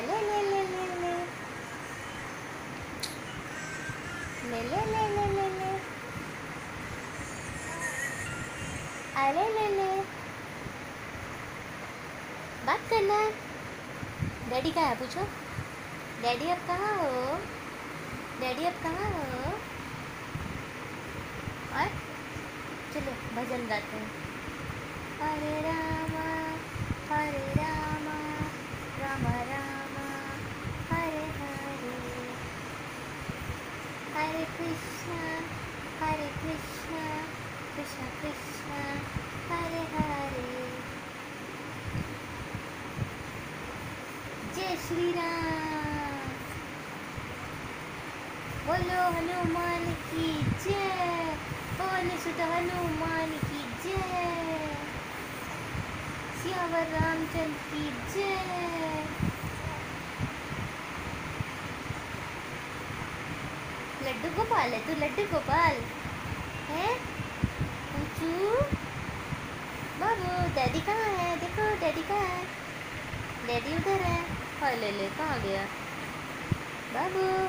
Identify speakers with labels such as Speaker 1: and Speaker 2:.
Speaker 1: ले ले ले ले ले ले ले ले ले ले ले ले ले ले बात करना। डैडी कहाँ है पूछो। डैडी अब कहाँ हो? डैडी अब कहाँ हो? और चलो, भजन गाते हैं। अरे रामा। हरे कृष्णा हरे कृष्णा कृष्ण कृष्ण हरे हरे जय श्री राम बोलो हनुमान की जय। बोलो सुध हनुमान की जय। सियावर रामचंद्र की जय। लड्डू गोपाल है तू लड्डू गोपाल है? पूछू? बाबू, डैडी कहाँ है? देखो, डैडी कहाँ है? डैडी उधर है। हाँ ले ले, कहाँ गया? बाबू।